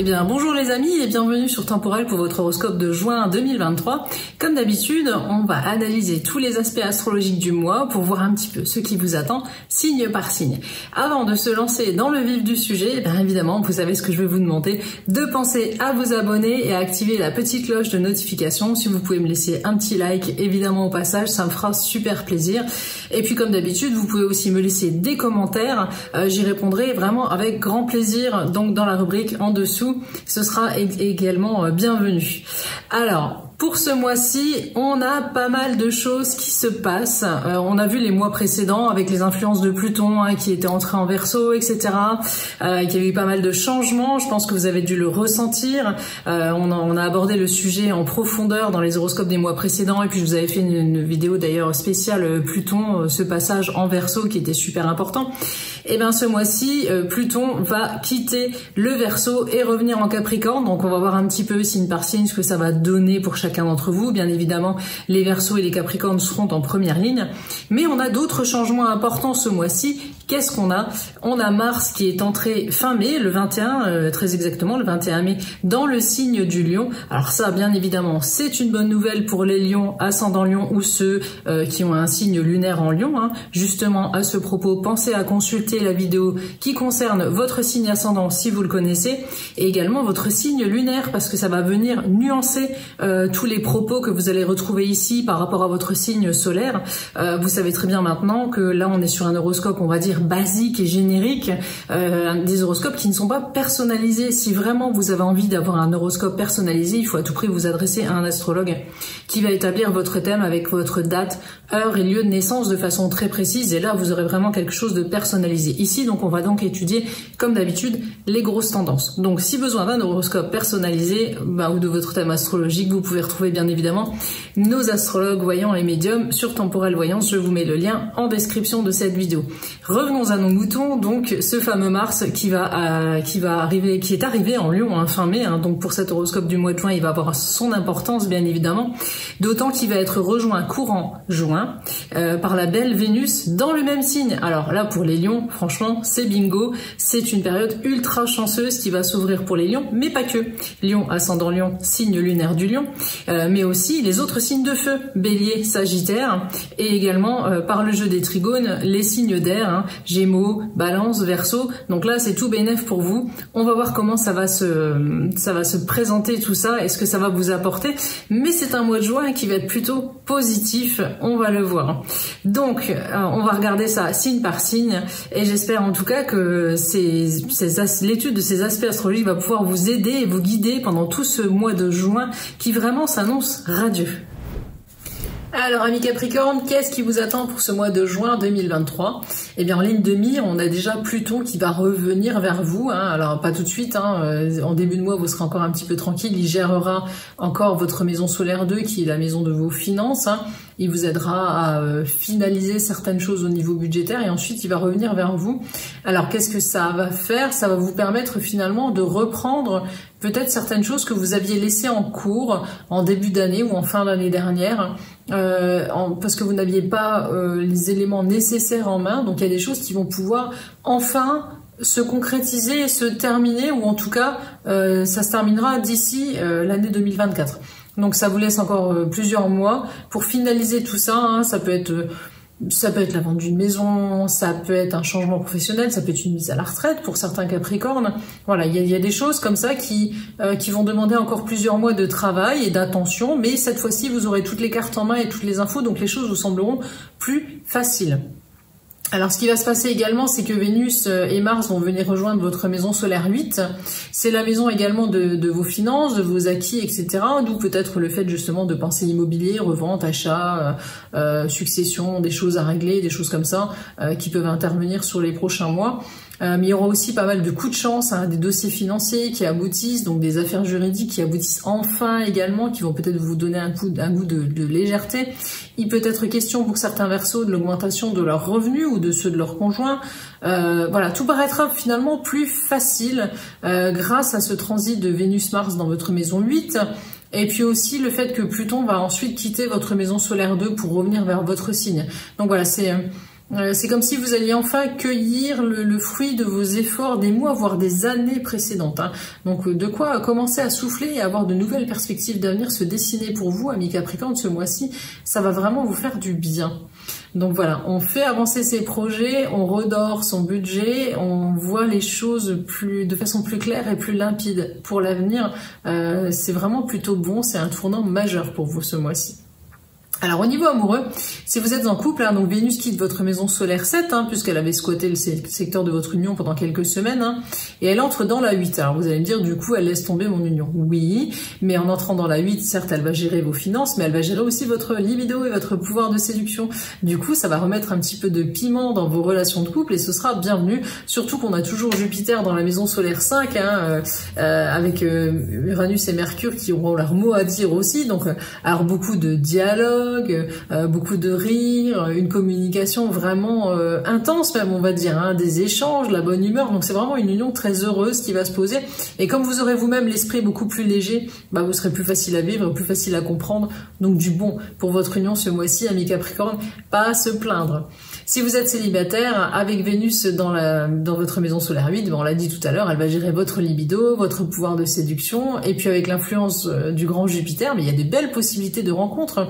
Eh bien, bonjour les amis et bienvenue sur Temporel pour votre horoscope de juin 2023. Comme d'habitude, on va analyser tous les aspects astrologiques du mois pour voir un petit peu ce qui vous attend signe par signe. Avant de se lancer dans le vif du sujet, eh bien évidemment, vous savez ce que je vais vous demander, de penser à vous abonner et à activer la petite cloche de notification. Si vous pouvez me laisser un petit like, évidemment au passage, ça me fera super plaisir. Et puis comme d'habitude, vous pouvez aussi me laisser des commentaires. Euh, j'y répondrai vraiment avec grand plaisir. Donc dans la rubrique en dessous ce sera également euh, bienvenu. Alors, pour ce mois-ci, on a pas mal de choses qui se passent. Euh, on a vu les mois précédents avec les influences de Pluton hein, qui était entré en verso, etc. Euh, qu'il y a eu pas mal de changements. Je pense que vous avez dû le ressentir. Euh, on, a, on, a, abordé le sujet en profondeur dans les horoscopes des mois précédents et puis je vous avais fait une, vidéo d'ailleurs spéciale euh, Pluton, euh, ce passage en verso qui était super important. Et eh bien ce mois-ci, Pluton va quitter le verso et revenir en Capricorne. Donc on va voir un petit peu signe par signe ce que ça va donner pour chaque chacun d'entre vous. Bien évidemment, les Verseaux et les Capricornes seront en première ligne. Mais on a d'autres changements importants ce mois-ci. Qu'est-ce qu'on a? On a Mars qui est entré fin mai, le 21, euh, très exactement, le 21 mai, dans le signe du lion. Alors ça, bien évidemment, c'est une bonne nouvelle pour les lions, ascendant lion ou ceux euh, qui ont un signe lunaire en lion. Hein. Justement, à ce propos, pensez à consulter la vidéo qui concerne votre signe ascendant si vous le connaissez, et également votre signe lunaire, parce que ça va venir nuancer euh, tous les propos que vous allez retrouver ici par rapport à votre signe solaire. Euh, vous savez très bien maintenant que là on est sur un horoscope on va dire basique et générique, euh, des horoscopes qui ne sont pas personnalisés. Si vraiment vous avez envie d'avoir un horoscope personnalisé, il faut à tout prix vous adresser à un astrologue qui va établir votre thème avec votre date, heure et lieu de naissance de façon très précise et là vous aurez vraiment quelque chose de personnalisé. Ici donc on va donc étudier comme d'habitude les grosses tendances. Donc si besoin d'un horoscope personnalisé bah, ou de votre thème astrologique, vous pouvez retrouver bien évidemment nos astrologues voyants et médiums sur Temporel Voyance. Je vous mets le lien en description de cette vidéo. Revenons à nos moutons, donc ce fameux Mars qui va, euh, qui va arriver, qui est arrivé en Lyon en fin mai. Hein. donc pour cet horoscope du mois de juin, il va avoir son importance bien évidemment. D'autant qu'il va être rejoint courant juin euh, par la belle Vénus dans le même signe. Alors là pour les lions, franchement c'est bingo. C'est une période ultra chanceuse qui va s'ouvrir pour les lions, mais pas que. Lion ascendant lion, signe lunaire du lion. Euh, mais aussi les autres signes de feu, bélier, sagittaire, et également euh, par le jeu des trigones, les signes d'air, hein, gémeaux, balance, verso. Donc là, c'est tout bénéf pour vous. On va voir comment ça va se, ça va se présenter tout ça, est-ce que ça va vous apporter. Mais c'est un mois de juin qui va être plutôt positif, on va le voir. Donc, euh, on va regarder ça signe par signe, et j'espère en tout cas que l'étude de ces aspects astrologiques va pouvoir vous aider et vous guider pendant tout ce mois de juin qui vraiment s'annonce radieux. Alors, amis Capricorne, qu'est-ce qui vous attend pour ce mois de juin 2023 Eh bien, en ligne de mire, on a déjà Pluton qui va revenir vers vous. Hein. Alors, pas tout de suite. Hein. Euh, en début de mois, vous serez encore un petit peu tranquille. Il gérera encore votre maison solaire 2, qui est la maison de vos finances. Hein. Il vous aidera à euh, finaliser certaines choses au niveau budgétaire et ensuite, il va revenir vers vous. Alors, qu'est-ce que ça va faire? Ça va vous permettre finalement de reprendre peut-être certaines choses que vous aviez laissées en cours en début d'année ou en fin d'année dernière euh, parce que vous n'aviez pas euh, les éléments nécessaires en main. Donc il y a des choses qui vont pouvoir enfin se concrétiser et se terminer, ou en tout cas, euh, ça se terminera d'ici l'année 2024. Donc ça vous laisse encore plusieurs mois pour finaliser tout ça. Hein. ça peut être ça peut être la vente d'une maison, ça peut être un changement professionnel, ça peut être une mise à la retraite pour certains Capricornes. Voilà, il y, a, des choses comme ça qui, euh, qui vont demander encore plusieurs mois de travail et d'attention, mais cette fois-ci, vous aurez toutes les cartes en main et toutes les infos, donc les choses vous sembleront plus faciles. Alors, ce qui va se passer également, c'est que Vénus euh, et Mars vont venir rejoindre votre maison solaire 8. C'est la maison également de, vos finances, de vos acquis, etc. D'où peut-être le fait justement de penser immobilier, revente, achat, euh, euh, succession, des choses à régler, des choses comme ça, qui peuvent intervenir sur les prochains mois. Euh, mais il y aura aussi pas mal de coups de chance, hein, des dossiers financiers qui aboutissent, donc des affaires juridiques qui aboutissent enfin également, qui vont peut-être vous donner un, coup, un goût de, légèreté. Il peut être question pour certains versos de l'augmentation de leurs revenus ou de ceux de leurs conjoints. Euh, voilà, tout paraîtra finalement plus facile euh, grâce à ce transit de Vénus-Mars dans votre maison 8. Et puis aussi le fait que Pluton va ensuite quitter votre maison solaire 2 pour revenir vers votre signe. Donc voilà, c'est Euh, c'est comme si vous alliez enfin cueillir le, fruit de vos efforts des mois, voire des années précédentes. Hein. Donc euh, de quoi commencer à souffler et avoir de nouvelles perspectives d'avenir se dessiner pour vous, amis Capricorne, ce mois-ci. Ça va vraiment vous faire du bien. Donc voilà, on fait avancer ses projets, on redore son budget, on voit les choses plus de façon plus claire et plus limpide pour l'avenir. Euh, c'est vraiment plutôt bon, c'est un tournant majeur pour vous ce mois-ci. Alors au niveau amoureux, si vous êtes en couple, hein, donc Vénus quitte votre maison solaire 7, hein, puisqu'elle avait squatté le secteur de votre union pendant quelques semaines, hein, et elle entre dans la 8. Alors vous allez me dire, du coup, elle laisse tomber mon union. Oui, mais en entrant dans la 8, certes, elle va gérer vos finances, mais elle va gérer aussi votre libido et votre pouvoir de séduction. Du coup, ça va remettre un petit peu de piment dans vos relations de couple, et ce sera bienvenu, surtout qu'on a toujours Jupiter dans la maison solaire 5, euh, euh, avec euh, Uranus et Mercure qui auront leur mot à dire aussi, donc alors beaucoup de dialogue, euh, beaucoup de rire, une communication vraiment euh, intense même on va dire, hein, des échanges, la bonne humeur. Donc c'est vraiment une union très heureuse qui va se poser. Et comme vous aurez vous-même l'esprit beaucoup plus léger, bah, vous serez plus facile à vivre, plus facile à comprendre. Donc du bon pour votre union ce mois-ci, ami Capricorne, pas à se plaindre. Si vous êtes célibataire, avec Vénus dans, la, dans votre maison solaire 8, on l'a dit tout à l'heure, elle va gérer votre libido, votre pouvoir de séduction, et puis avec l'influence euh, du grand Jupiter, mais il y a de belles possibilités de rencontres,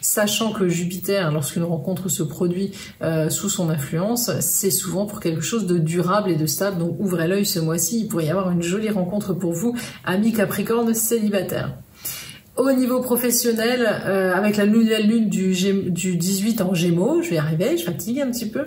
sachant que Jupiter, lorsqu'une rencontre se produit euh, sous son influence, c'est souvent pour quelque chose de durable et de stable, donc ouvrez l'œil ce mois-ci, il pourrait y avoir une jolie rencontre pour vous, amis Capricorne célibataires. Au niveau professionnel, euh, avec la nouvelle lune du, du 18 en Gémeaux, je vais y arriver, je fatigue un petit peu,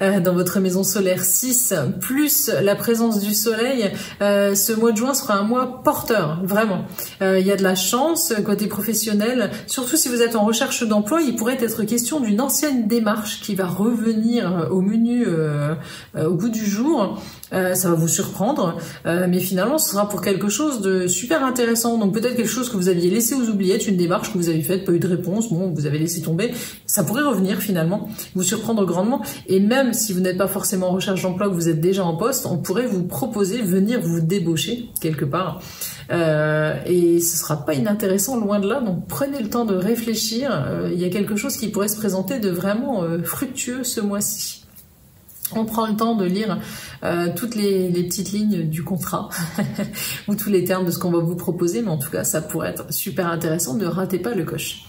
euh, dans votre maison solaire 6, plus la présence du soleil, euh, ce mois de juin sera un mois porteur, vraiment. Il y a de la chance côté professionnel, surtout si vous êtes en recherche d'emploi, il pourrait être question d'une ancienne démarche qui va revenir au menu au bout du jour. Ça va vous surprendre, mais finalement ce sera pour quelque chose de super intéressant. Donc peut-être quelque chose que vous aviez laissé vous oubliettes, une démarche que vous avez faite, pas eu de réponse, bon, vous avez laissé tomber, ça pourrait revenir finalement, vous surprendre grandement. Et même si vous n'êtes pas forcément en recherche d'emploi, que vous êtes déjà en poste, on pourrait vous proposer venir vous débaucher quelque part. Euh, et ce sera pas inintéressant loin de là. Donc prenez le temps de réfléchir. Euh, il y a quelque chose qui pourrait se présenter de vraiment euh, fructueux ce mois-ci on prend le temps de lire euh, toutes les, petites lignes du contrat ou tous les termes de ce qu'on va vous proposer, mais en tout cas, ça pourrait être super intéressant. Ne ratez pas le coche.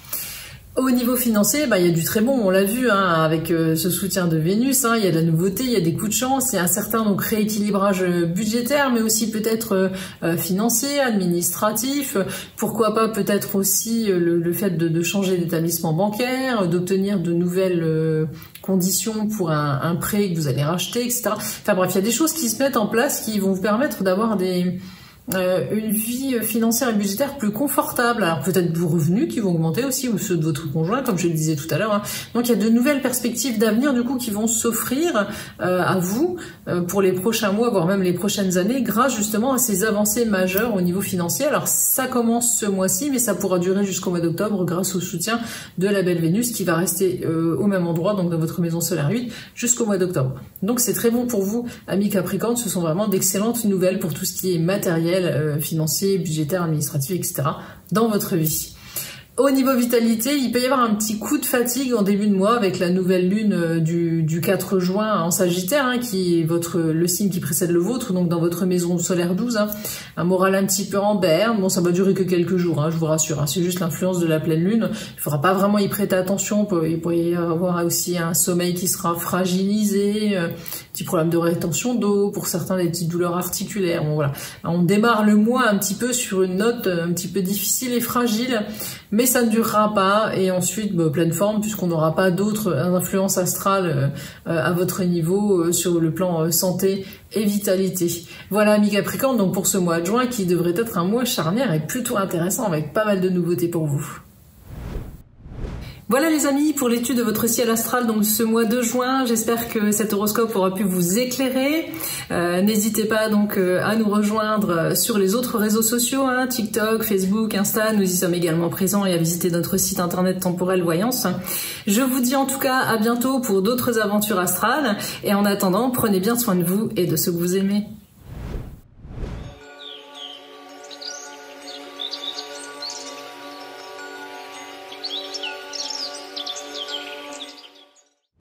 Au niveau financier, bah, il y a du très bon, on l'a vu, hein, avec euh, ce soutien de Vénus, hein, il y a de la nouveauté, il y a des coups de chance, il y a un certain donc rééquilibrage budgétaire, mais aussi peut-être euh, financier, administratif, pourquoi pas peut-être aussi le, fait de, de changer d'établissement bancaire, d'obtenir de nouvelles conditions pour un, prêt que vous allez racheter, etc. Enfin bref, il y a des choses qui se mettent en place qui vont vous permettre d'avoir des, euh, une vie financière et budgétaire plus confortable. Alors peut-être vos revenus qui vont augmenter aussi, ou ceux de votre conjoint, comme je le disais tout à l'heure. Hein. Donc il y a de nouvelles perspectives d'avenir du coup qui vont s'offrir euh, à vous euh, pour les prochains mois, voire même les prochaines années, grâce justement à ces avancées majeures au niveau financier. Alors ça commence ce mois-ci, mais ça pourra durer jusqu'au mois d'octobre grâce au soutien de la belle Vénus qui va rester au même endroit, donc dans votre maison solaire 8, jusqu'au mois d'octobre. Donc c'est très bon pour vous, amis Capricorne, ce sont vraiment d'excellentes nouvelles pour tout ce qui est matériel euh, financier, budgétaire, administratif, etc. dans votre vie. Au niveau vitalité, il peut y avoir un petit coup de fatigue en début de mois avec la nouvelle lune euh, du, 4 juin en Sagittaire, hein, qui est votre le signe qui précède le vôtre, donc dans votre maison solaire 12. Hein. Un moral un petit peu en berne. Bon, ça va durer que quelques jours, hein, je vous rassure. C'est juste l'influence de la pleine lune. Il faudra pas vraiment y prêter attention. Il pourrait y avoir aussi un sommeil qui sera fragilisé, euh, petit problème de rétention d'eau, pour certains des petites douleurs articulaires. Bon, voilà. On démarre le mois un petit peu sur une note euh, un petit peu difficile et fragile, mais ça ne durera pas et ensuite bah, pleine forme puisqu'on n'aura pas d'autres influences astrales euh, à votre niveau euh, sur le plan euh, santé et vitalité. Voilà ami Capricorne donc pour ce mois de juin qui devrait être un mois charnière et plutôt intéressant avec pas mal de nouveautés pour vous. Voilà les amis pour l'étude de votre ciel astral donc ce mois de juin. J'espère que cet horoscope aura pu vous éclairer. Euh, n'hésitez pas donc euh, à nous rejoindre sur les autres réseaux sociaux, hein, TikTok, Facebook, Insta. Nous y sommes également présents et à visiter notre site internet Temporel Voyance. Je vous dis en tout cas à bientôt pour d'autres aventures astrales et en attendant prenez bien soin de vous et de ceux que vous aimez.